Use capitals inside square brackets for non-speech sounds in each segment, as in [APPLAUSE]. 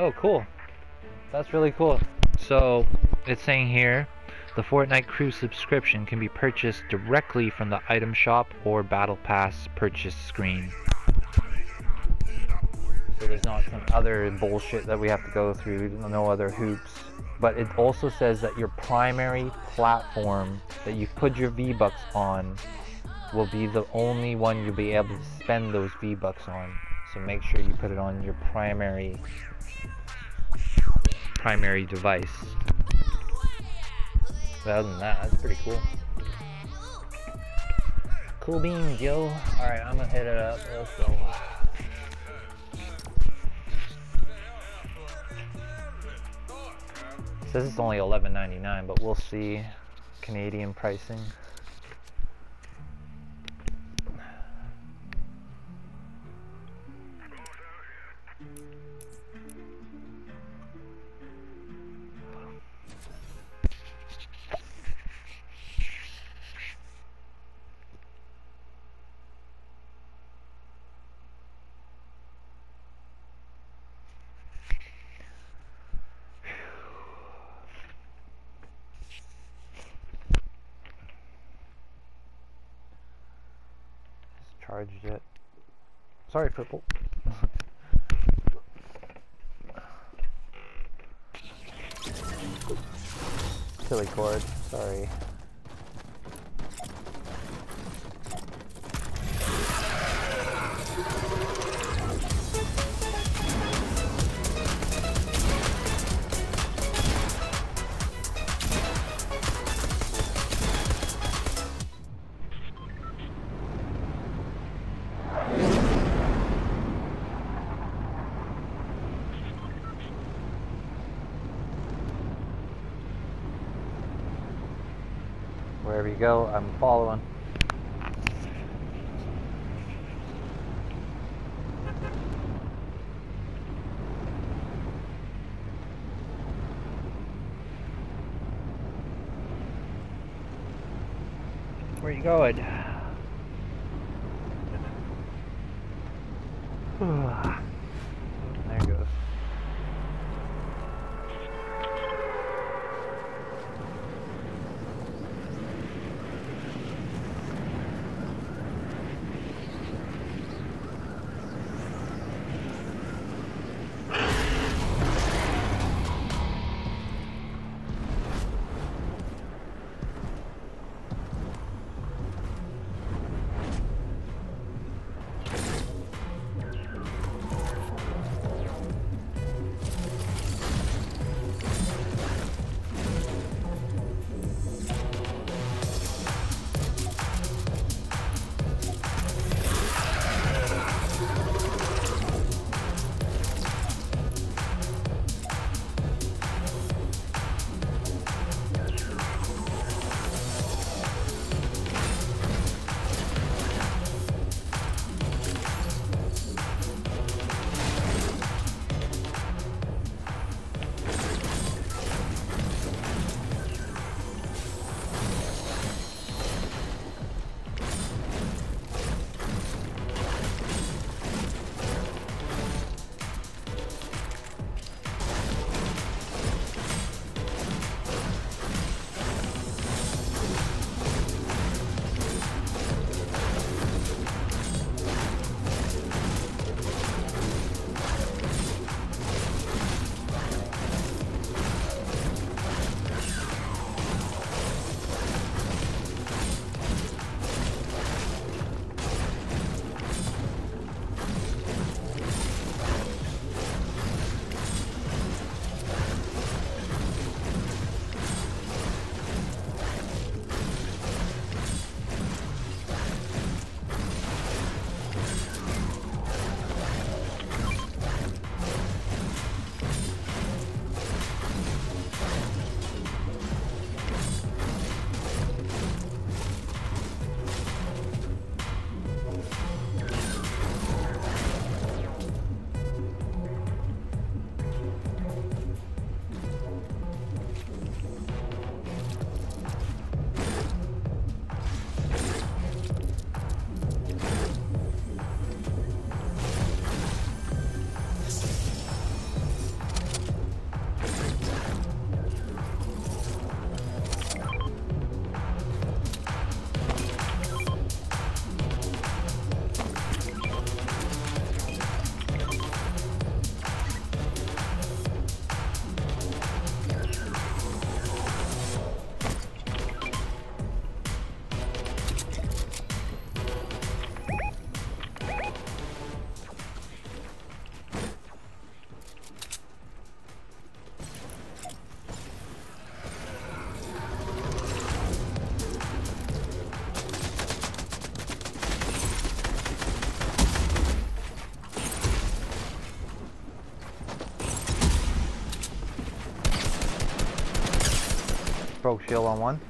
Oh, cool. That's really cool. So, it's saying here, the Fortnite Crew subscription can be purchased directly from the item shop or Battle Pass purchase screen. So there's not some other bullshit that we have to go through, no other hoops. But it also says that your primary platform that you put your V-Bucks on will be the only one you'll be able to spend those V-Bucks on. So make sure you put it on your primary primary device. But other than that, that's pretty cool. Cool beans, yo. Alright, I'm gonna hit it up. Let's go. Says it's only $11.99, but we'll see Canadian pricing. Go, I'm following. Where you going? [SIGHS] [SIGHS] broke shield on one.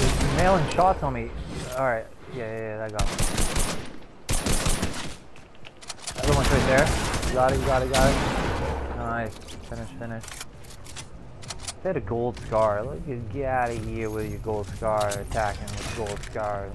He's nailing shots on me. Alright, yeah, yeah, yeah, that got me. Other one's right there. You got it, you got it, got it. Nice. Finish, finish. They had a gold scar. Look, get out of here with your gold scar attacking with gold scar.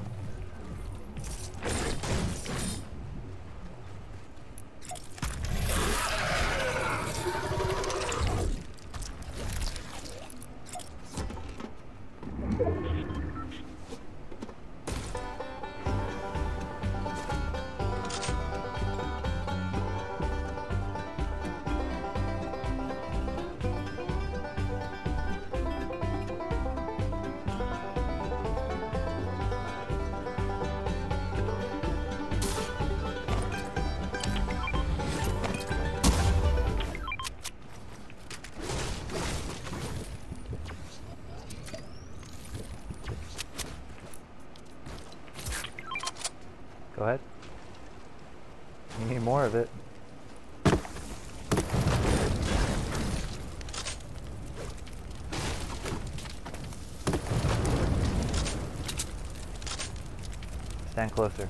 Closer.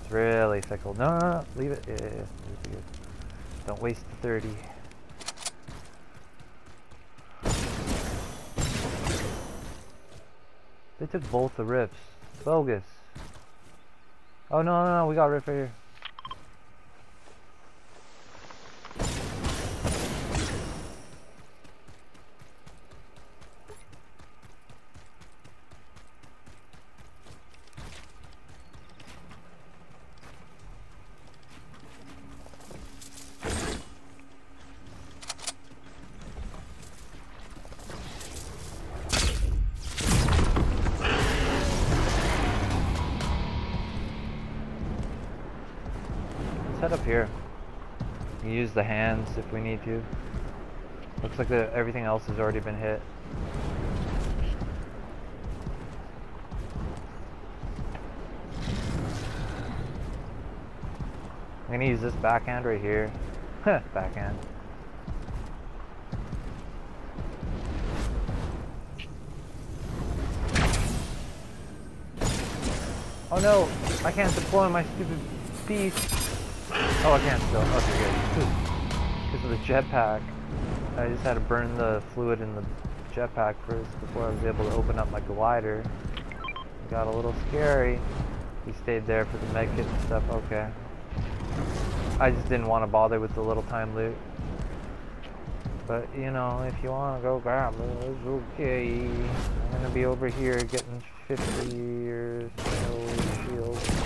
It's really fickle. No, no, no, leave it. Yeah, yeah, yeah. Don't waste the 30. They took both the rifts. Bogus. Oh no, no, no, we got a rift right here. Up here. Use the hands if we need to. Looks like the, everything else has already been hit. I'm gonna use this backhand right here. [LAUGHS] backhand. Oh no! I can't deploy my stupid beast! Oh, I can still. Okay, good. Because of the jetpack. I just had to burn the fluid in the jetpack first before I was able to open up my glider. It got a little scary. We stayed there for the medkit and stuff. Okay. I just didn't want to bother with the little time loot. But, you know, if you want to go grab it, it's okay. I'm going to be over here getting 50 or so shields.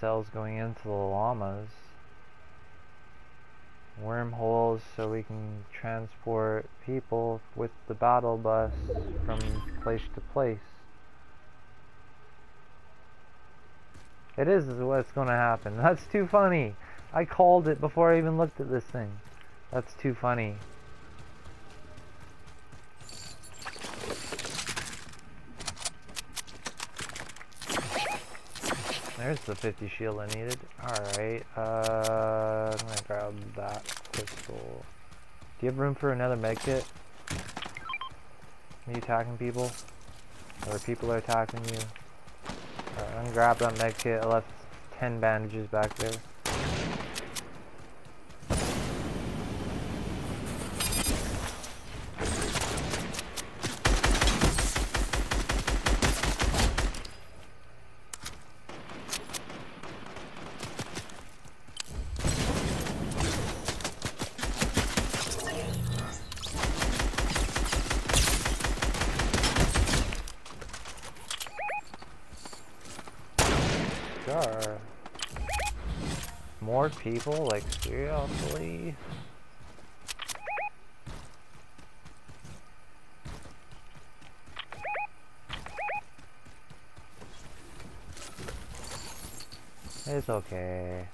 Cells going into the llamas. Wormholes so we can transport people with the battle bus from place to place. It is what's going to happen. [LAUGHS] That's too funny. I called it before I even looked at this thing. That's too funny. There's the 50 shield I needed. Alright, uh, I'm gonna grab that pistol. Do you have room for another medkit? Are you attacking people? Or people are attacking you? Alright, I'm gonna grab that medkit. I left 10 bandages back there. People? Like, seriously? It's okay.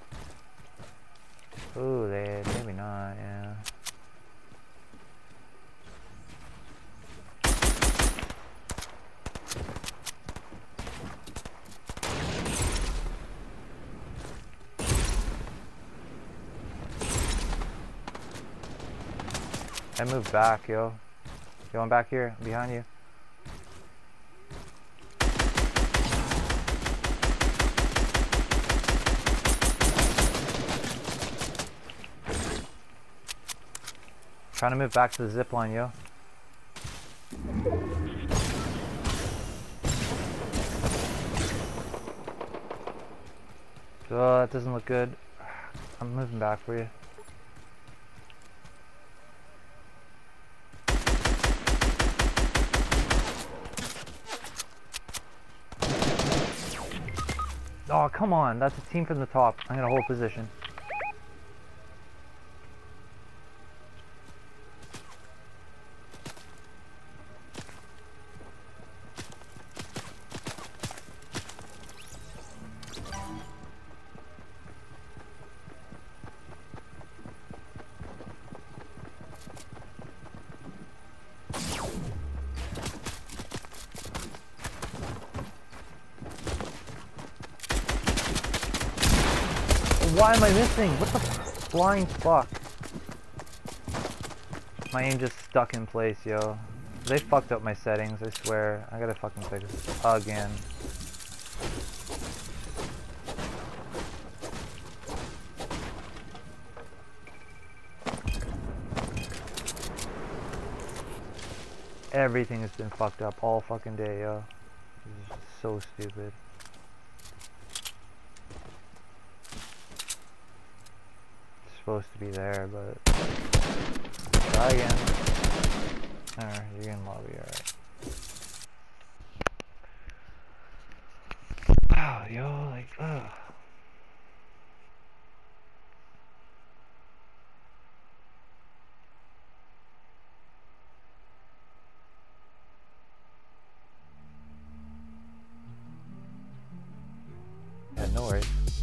Ooh, they maybe not, yeah. I moved back, yo. Yo, I'm back here, behind you. Trying to move back to the zip line, yo. Oh, that doesn't look good. [SIGHS] I'm moving back for you. Oh, come on. That's a team from the top. I'm going to hold position. Missing? What the flying fuck? My aim just stuck in place, yo. They fucked up my settings, I swear. I gotta fucking fix this again. Everything has been fucked up all fucking day, yo. This is so stupid. Supposed to be there, but try again. Alright, you're in lobby, alright. Wow, yo, like, ugh. Yeah, no worries.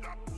up.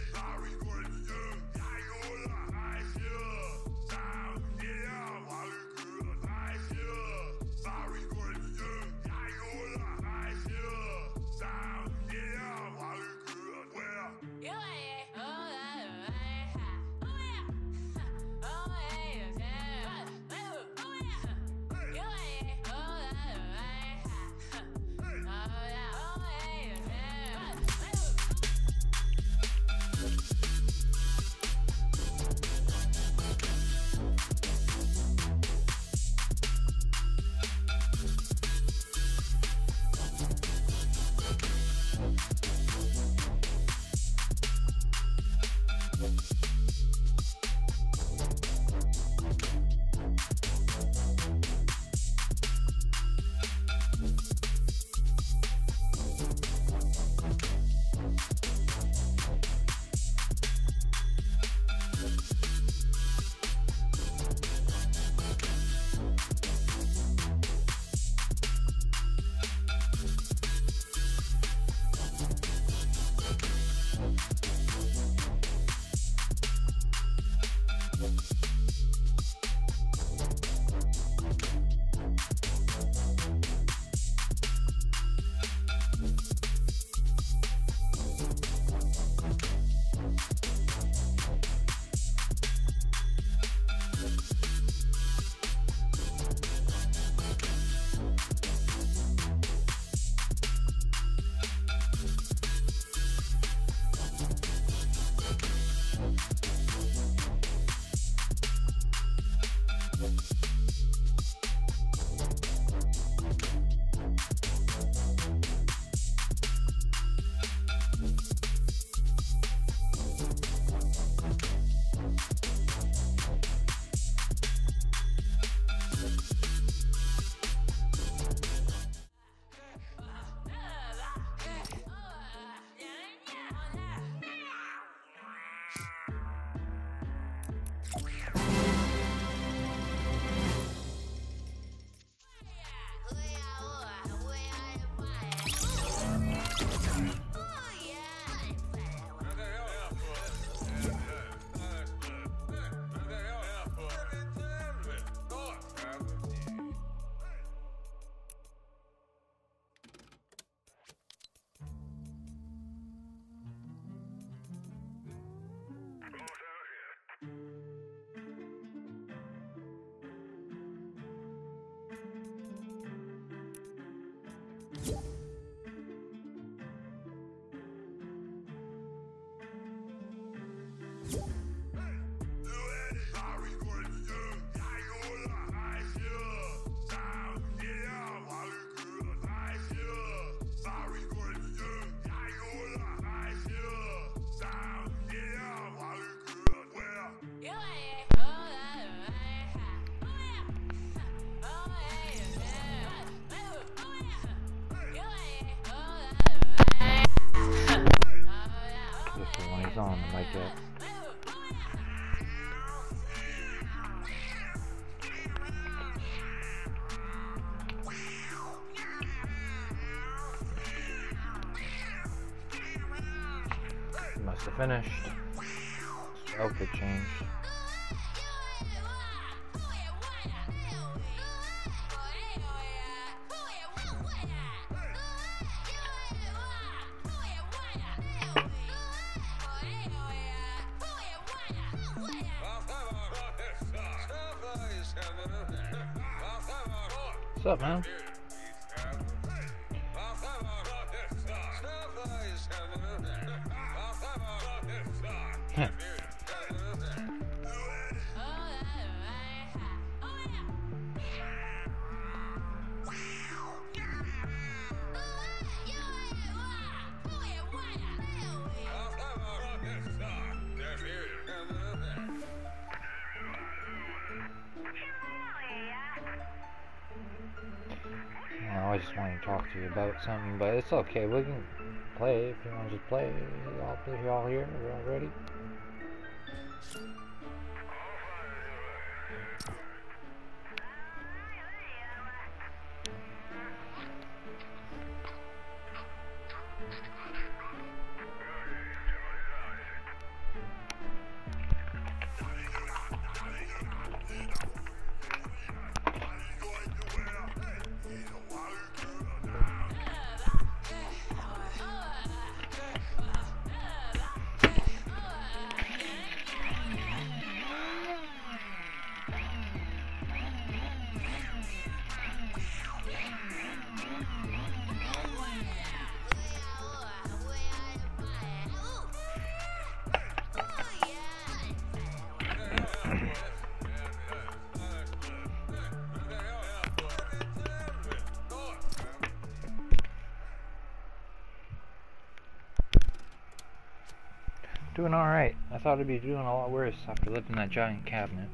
Just Finished. Outfit change. Something, but it's okay. We can play if you want to just play. Y'all, if y'all here, we're all ready. Doing alright. I thought I'd be doing a lot worse after lifting that giant cabinet.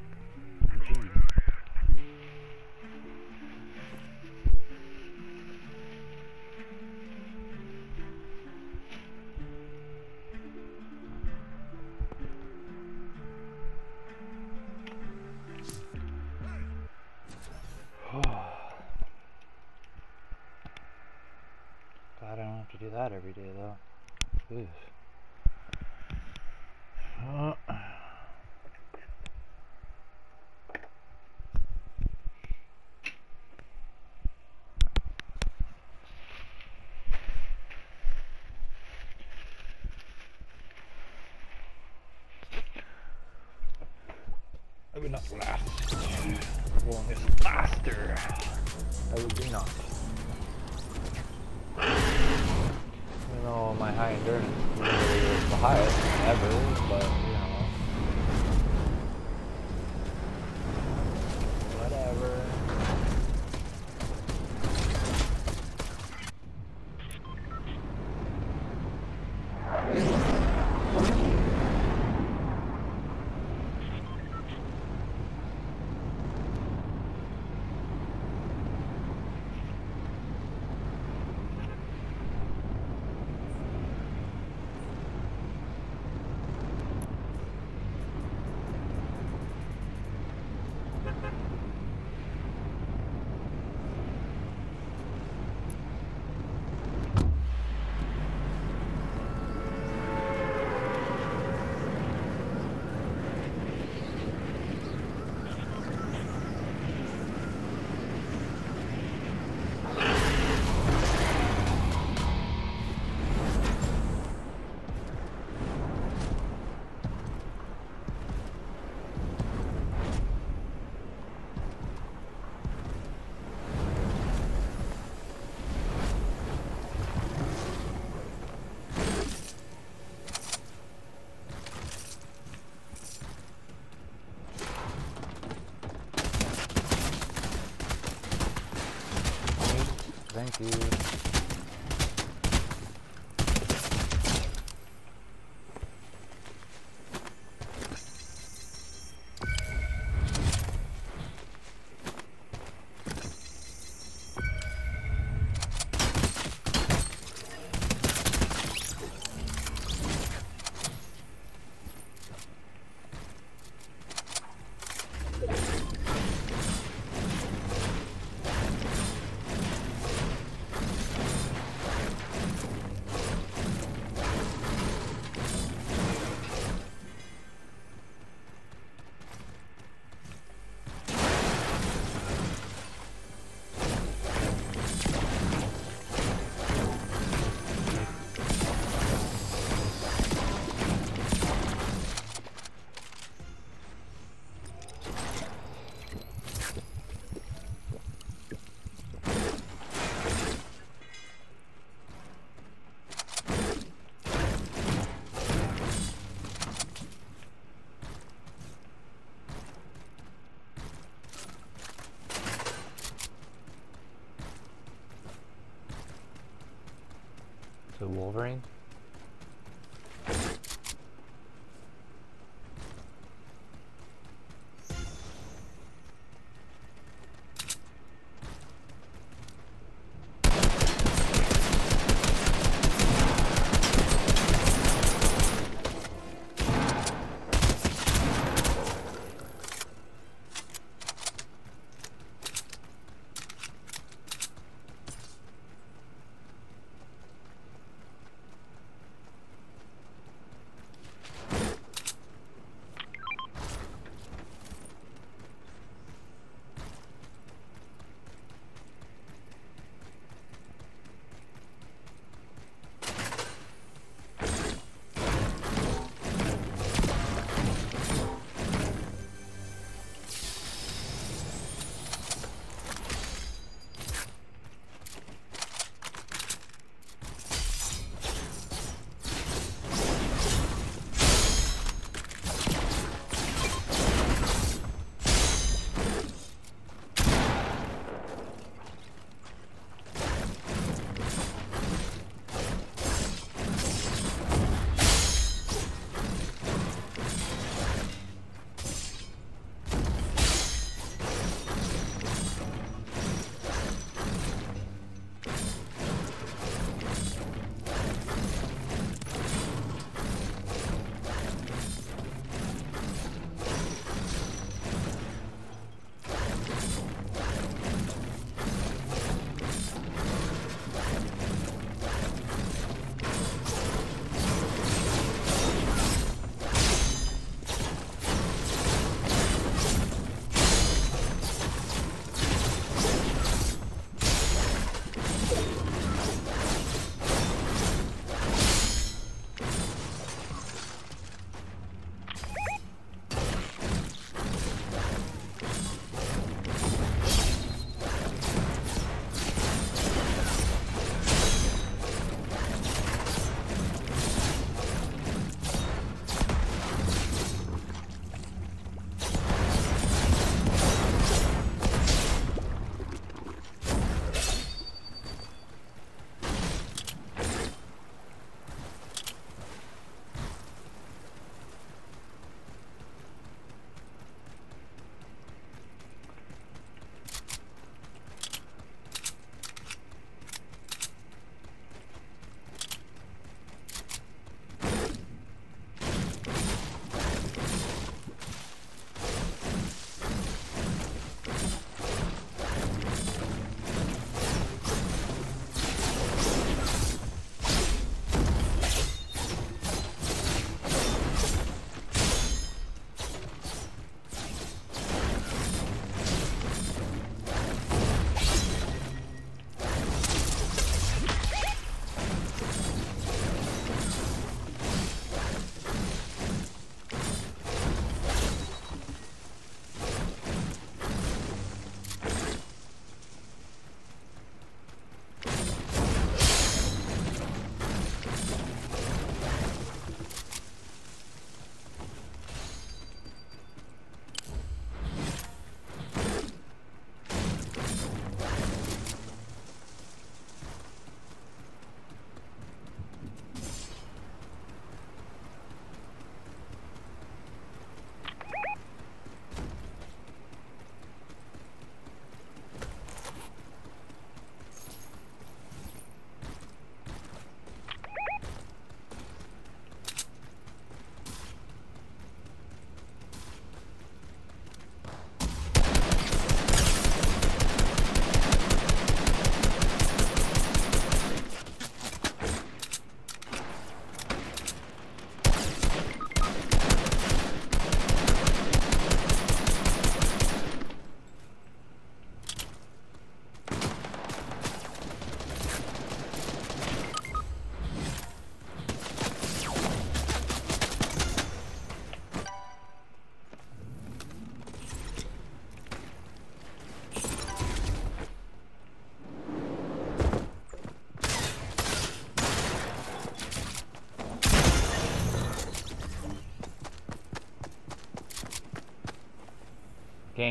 Wolverine?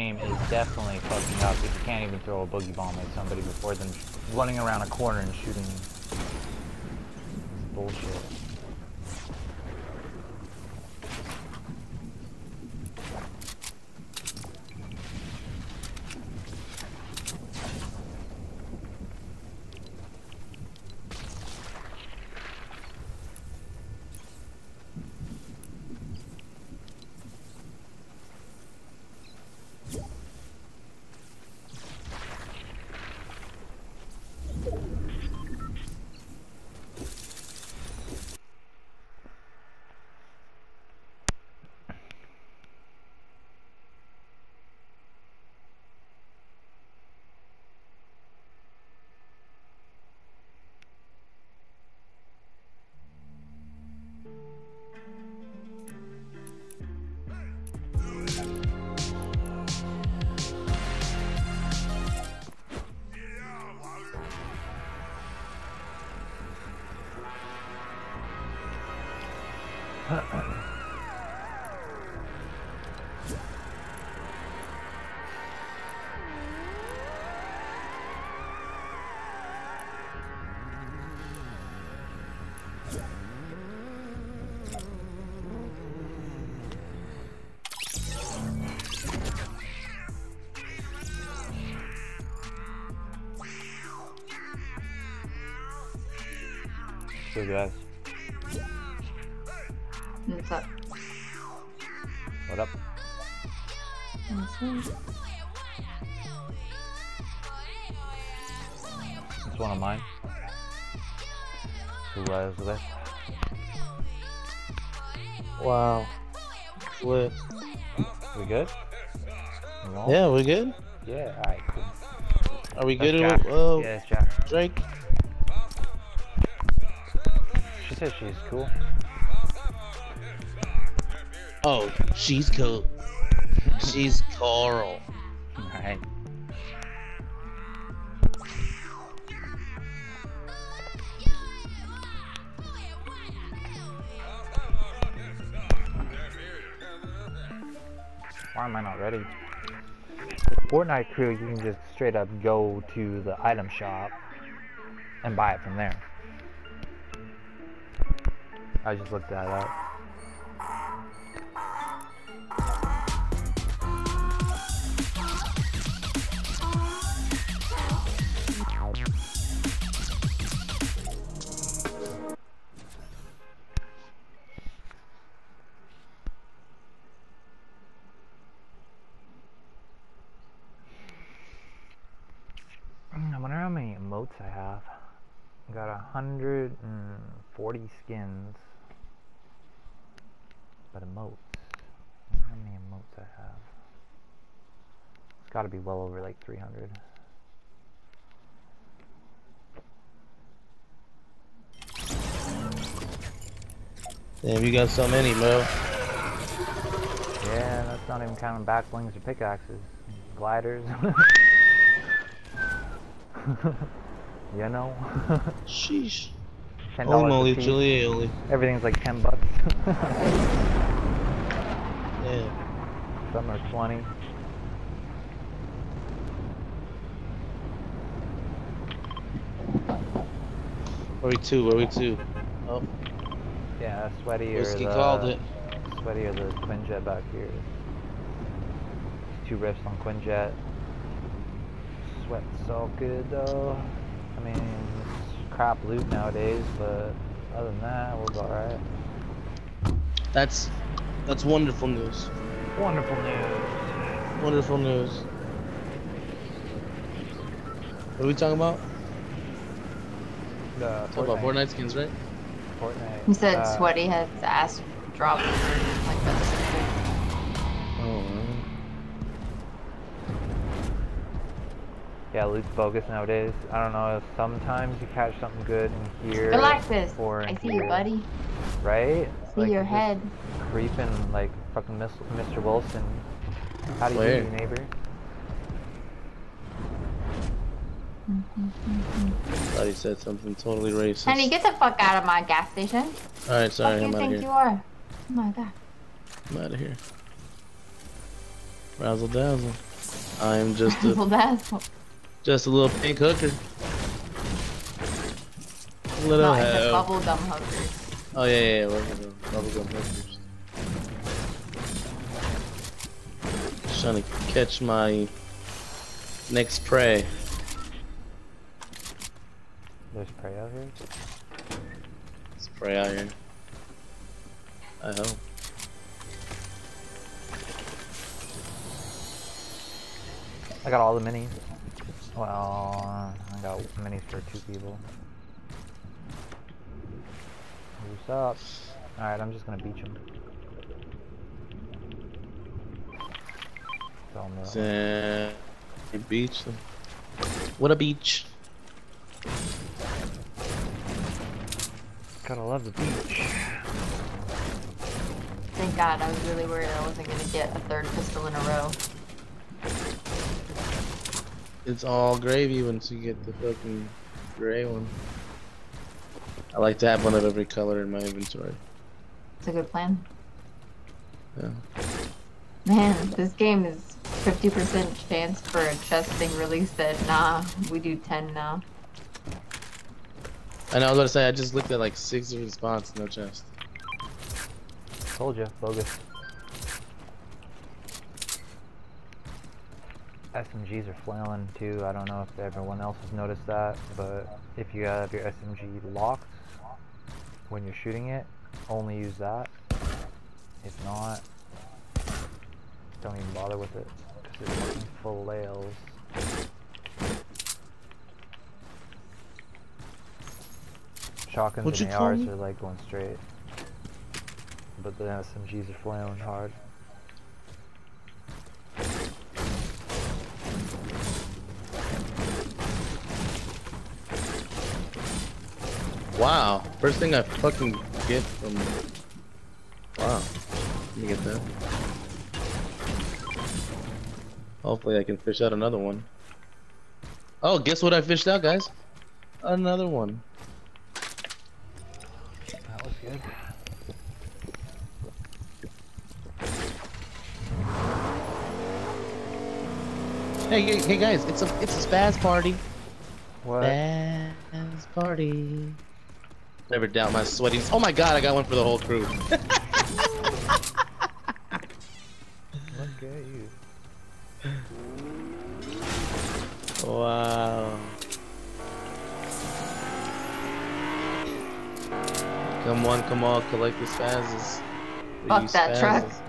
Game is definitely fucking up if you can't even throw a boogie bomb at somebody before them running around a corner and shooting Hey guys, What's up? what up? It's one of mine. Who was with? Wow. Lit. We good? We? Yeah, we good? Yeah, alright, cool. Are we That's good? Jack. Uh, yeah, it's Jack. Drake? She said she's cool. Oh, she's cool. She's Carl. Alright. Why am I not ready? Fortnite crew, you can just straight up go to the item shop and buy it from there. I just looked that up. Mm, I wonder how many emotes I have. Got a hundred and forty skins. But emotes. How many emotes I have. It's gotta be well over like 300. Damn, you got so many, bro. Yeah, that's not even counting back blings or pickaxes. Gliders. [LAUGHS] you know? Sheesh. [LAUGHS] Ten dollars moly, a piece. Julie. Everything's like ten bucks. [LAUGHS] Yeah. Some are twenty. Where we two? Where we two? Oh, Yeah, sweaty or Whiskey the called it. sweaty or the Quinjet back here. Two riffs on Quinjet. Sweat's all good though. I mean, it's crap loot nowadays, but other than that, we'll be alright. that's that's wonderful news. Wonderful news. Wonderful news. What are we talking about? The Talking about Fortnite skins, right? Fortnite. He said uh, Sweaty has ass dropped for like that's Oh. Yeah, loot's bogus nowadays. I don't know. Sometimes you catch something good in here. Relax this. or in I see here, you, buddy. Right? See Like, your just head. Creeping like fucking Mis- Mr. Wilson. How do you Where? do, neighbor? Thought he said something totally racist. Honey, get the fuck out of my gas station. Alright, sorry, Fuck I'm you out of think you here. are? Oh my god. I'm out of here. Razzle dazzle. I am just well, a that's just a little pink hooker. Little Not into help. bubblegum hookers. Oh yeah, yeah, yeah. We're bubblegum hookers. Trying to catch my next prey. There's prey out here. It's prey out here. I hope. I got all the minis. Well, I got minis for two people. What's up? Alright, I'm just gonna beach him. Tell him that. Sand beach. What a beach. Gotta love the beach. Thank God, I was really worried I wasn't gonna get a third pistol in a row. It's all gravy once you get the fucking gray one. I like to have one of every color in my inventory. It's a good plan. Yeah. Man, this game is 50% chance for a chest thing released that, nah, we do 10 now. And I was gonna say, I just looked at like six different spots, no chest. Told you, bogus. SMGs are flailing too. I don't know if everyone else has noticed that, but if you have your SMG locked when you're shooting it, only use that. If not, don't even bother with it because it's fucking flails. Shotguns What'd and you call ARs are like going straight, but the SMGs are flailing hard. Wow. First thing I fucking get from. Wow. Let me get that. Hopefully I can fish out another one. Oh, guess what I fished out, guys? Another one. That was good. Hey, hey, hey guys, it's a it's a spaz party. What? Spaz party. Never doubt my sweaty. Oh my god, I got one for the whole crew. [LAUGHS] on, come on, collect the spazzes. For Fuck you that truck. spazzes.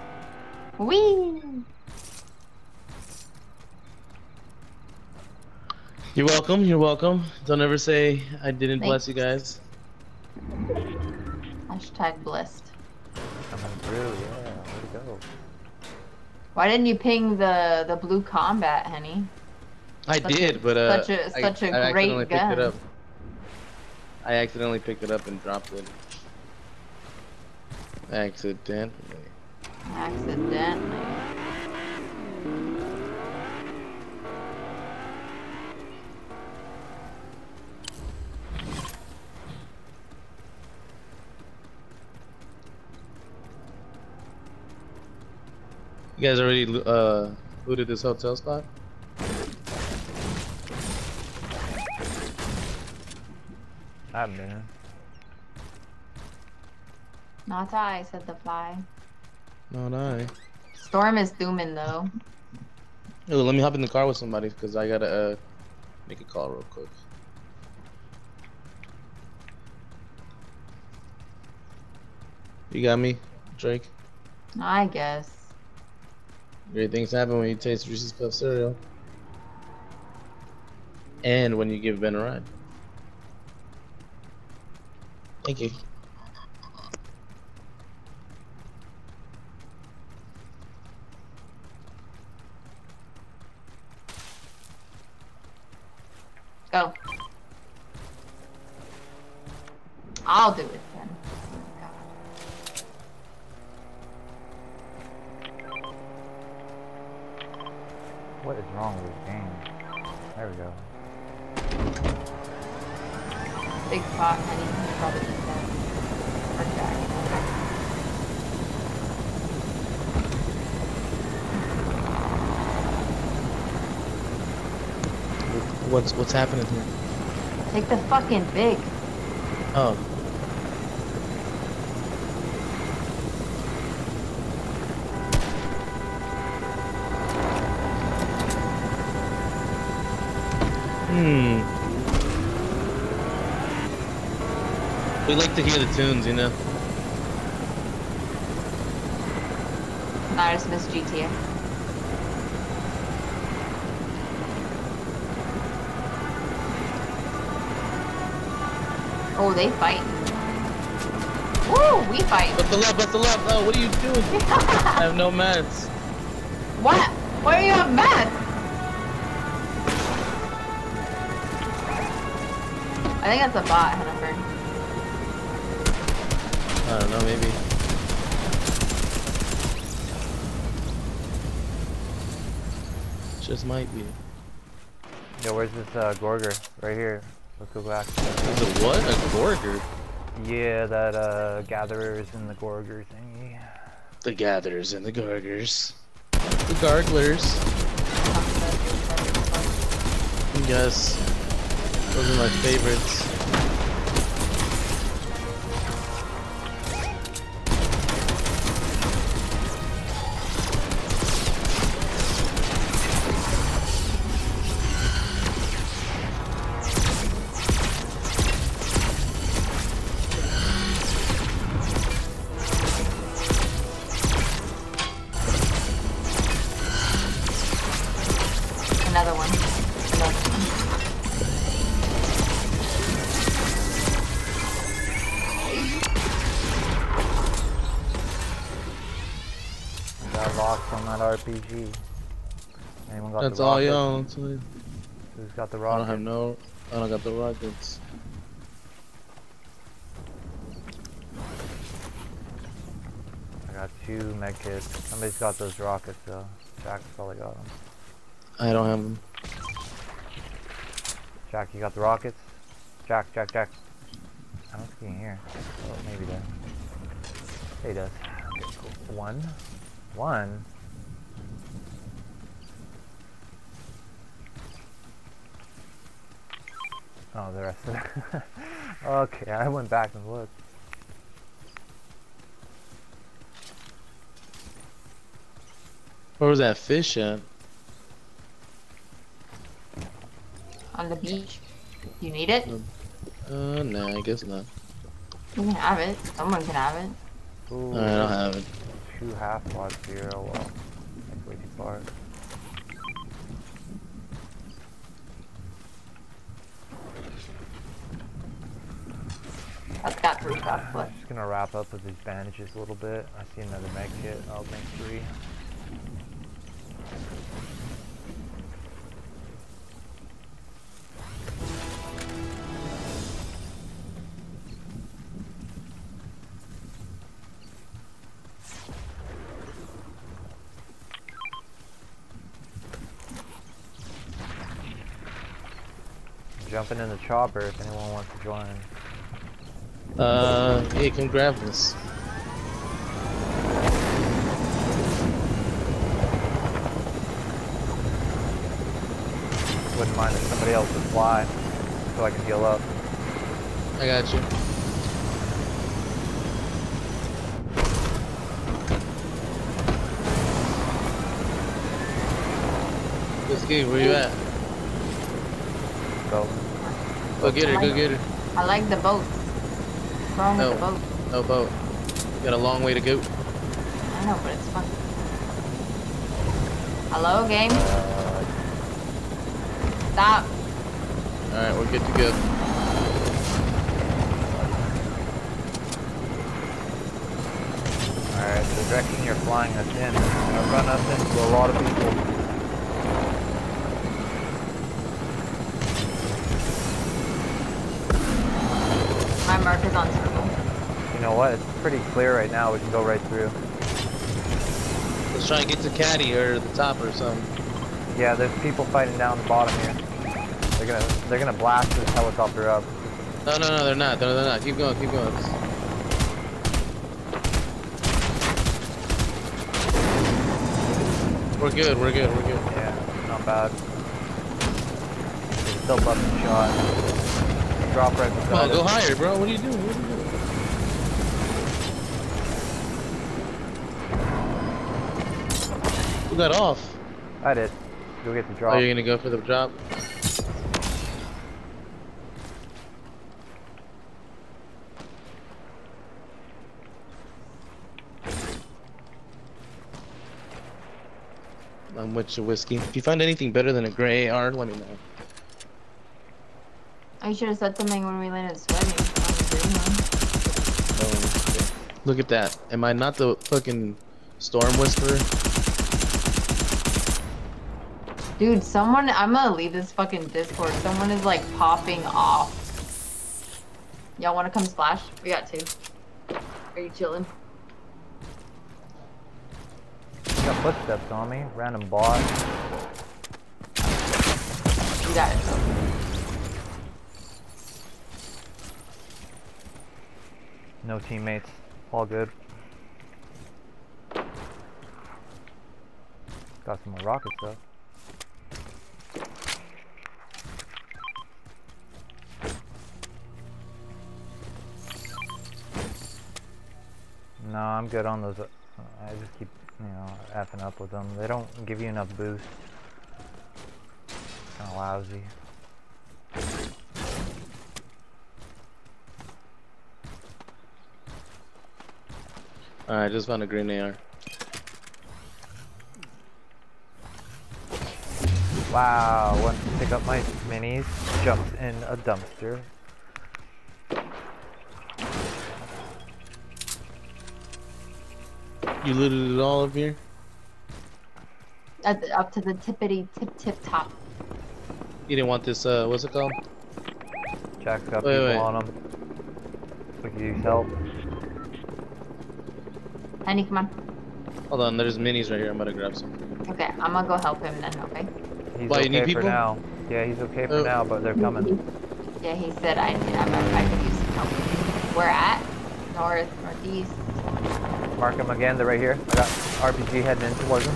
Whee! You're welcome, you're welcome. Don't ever say I didn't bless you guys. Hashtag blessed. Coming through, yeah. Way to go. Why didn't you ping the the blue combat, Henny? I Such a- did, but uh, such a- I- such a I great accidentally gun. picked it up. I accidentally picked it up and dropped it. Accidentally. Accidentally. You guys already uh, looted this hotel spot? I haven't been in. Not I, said the fly. Not I. Storm is dooming though. Oh, let me hop in the car with somebody because I gotta uh, make a call real quick. You got me, Drake. I guess. Great things happen when you taste Reese's Puff cereal. And when you give Ben a ride. Thank you. Go. I'll do it then. What is wrong with this game? There we go. Big pot, honey. Probably that. Or Jack. What's what's happening here? Take the fucking big. Oh. Hmm. We like to hear the tunes, you know. No, I just they fight. Woo, we fight. What's the left? What's the left? Oh, what are you doing? [LAUGHS] I have no mats. what? Why are you have mad? I think that's a bot, Hennifer. I don't know, maybe. Just might be. Yo, where's this uh, Gorger? Right here. Let's go back. Is it what? A Gorger? Yeah, that uh, Gatherers and the Gorger thingy. The Gatherers and the Gargers. The Garglers. Yes. Those are my favorites. That RPG. Anyone got That's the all y'all. That's all- Who's got the I don't have no. I don't got the rockets. I got two med kits. Somebody's got those rockets though. Jack's probably got them. I don't have them. Jack, you got the rockets? Jack, Jack, Jack. I don't see him here. Oh, maybe he does. Yeah, he does. Okay, cool. One. One. Oh, the rest of it. [LAUGHS] okay, I went back and looked. Where was that fish at? On the beach. You need it? Uh, no, I guess not. You can have it. Someone can have it. Ooh, I don't have it. two half pods here. Oh well. That's way too far. That's got three shots I'm left. just gonna wrap up with these bandages a little bit. I see another med kit. I'll make three. Jumping in the chopper if anyone wants to join. Uh, hey, can grab this. Wouldn't mind if somebody else would fly so I can heal up. I got you. Let's get where you at? So Go get her, go get her. I like the boat. What's wrong with the No. boat? No boat. Got a long way to go. I know, but it's fun. Hello, game? uh, Stop. Alright, we're good to go. alright, the direction you're flying us in is gonna run us into a lot of people. My mark is on circle. You know what? It's pretty clear right now. We can go right through. Let's try and get to Caddy or the top or something. Yeah, there's people fighting down the bottom here. They're gonna they're gonna blast this helicopter up. No, no, no, they're not. No, they're not. Keep going, keep going. We're good, we're good, we're good. Yeah, not bad. Still busting shot. drop right beside on, go higher, bro. What are you doing? Who got off? I did. Go get the Oh, drop. you're gonna go for the drop? I'm with your whiskey. If you find anything better than a gray AR, let me know. I should have said something when we landed sweating. on the green one. Um, look at that. Am I not the fucking storm whisperer? Dude, someone, I'm gonna leave this fucking Discord. Someone is like popping off. Y'all wanna come splash? We got two. Are you chilling? Got footsteps on me. Random bot. You got it. No teammates. All good. Got some more rockets though. I'm good on those. uh, I just keep, you know, effing up with them. They don't give you enough boost. Kind of lousy. Alright, just found a green AR. Wow, went to pick up my minis, jumped in a dumpster. You looted it all up here? At the, up to the tippity tip tip top. You didn't want this, uh, what's it called? Jack's got Wait, people wait. on him. We could use help. Henny, come on. Hold on, there's minis right here. I'm gonna grab some. Okay, I'm gonna go help him then, okay? He's Why, you okay need for people? now. Yeah, he's okay for Oh. now, but they're coming. Yeah, he said I, I'm, I could use some help. Where at? North, northeast. Mark him again, they're right here. I got RPG heading in towards him.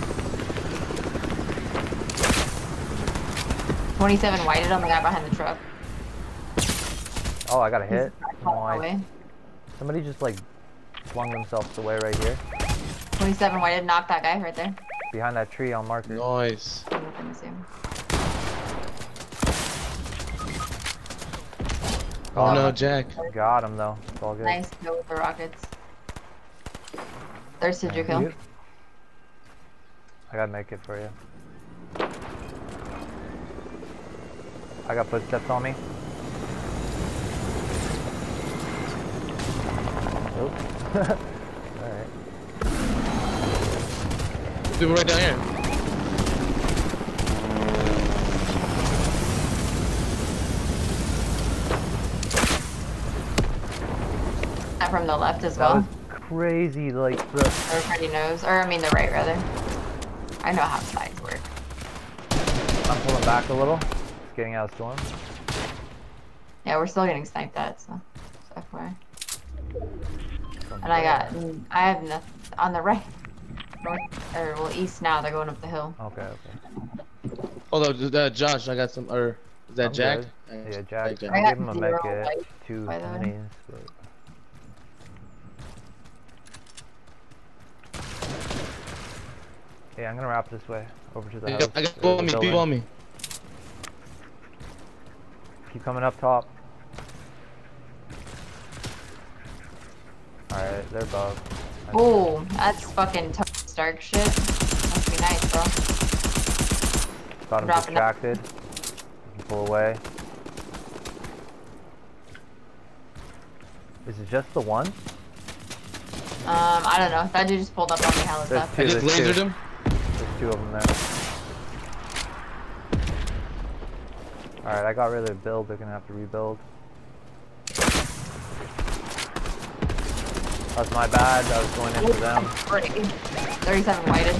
27 whited on the guy behind the truck. Oh, I got a hit. He's far Nice. Somebody just like flung themselves away right here. 27 whited knocked that guy right there. Behind that tree on marker. Nice. I'm looking to see him. Oh no. Uh, Jack. Got him though. It's all good. Nice kill with the rockets. Thirsted your Thank kill. you. I gotta make it for you. I got footsteps on me. Nope. [LAUGHS] Alright. People right down here. That from the left as That well. Was crazy, like the Everybody knows. Or I mean the right rather. I know how sides work. I'm pulling back a little. Just getting out of storm. Yeah, we're still getting sniped at, so. so FYI. And I got, mm, I have nothing on the right, north, or well, east now. They're going up the hill. Okay, okay. Hold on, uh, Josh, I got some. Or is that I'm Jack? good. Yeah, Jack. Jack. I I'll give him a zero med life, kit. Two by minis, but Yeah, I'm gonna wrap this way over to the I house. got, I got people on me. building. People on me. Keep coming up top. Alright, they're above. Oh, that's fucking Tony Stark shit. Must be nice, bro. Got him dropping up. distracted. Pull away. Is it just the one? Um, I don't know. That dude just pulled up on me hella There's tough. I just lasered two. him. Two of them there. Alright, I got rid of the build. They're gonna have to rebuild. That's my bad. I was going in for them. 37 whited.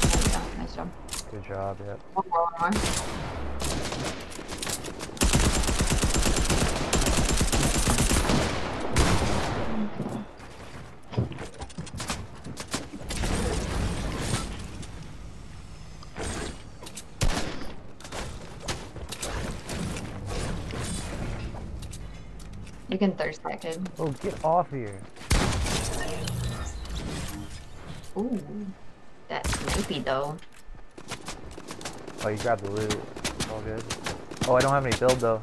There we go. Nice job. Good job, yep. One more, one more. You can thirst that kid. Oh, get off here. Ooh. That's snipey though. Oh, you grabbed the loot. All good. Oh, I don't have any build though.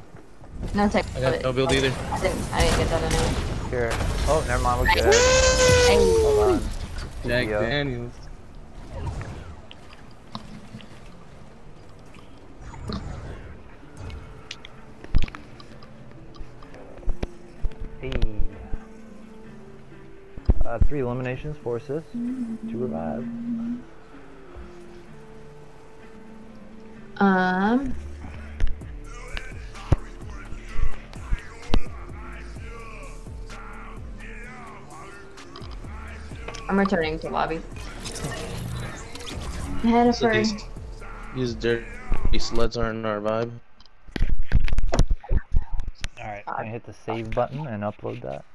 No tech. I got no build oh, either. I didn't, I didn't get that anyway. Here. Oh, never mind. We're good. Hey. Hold on. Jack Daniels. Three eliminations, four assists, two revive. Um. I'm returning to lobby. Head So for these, these dirty sluts aren't our vibe. Alright, I'm gonna hit the save button and upload that.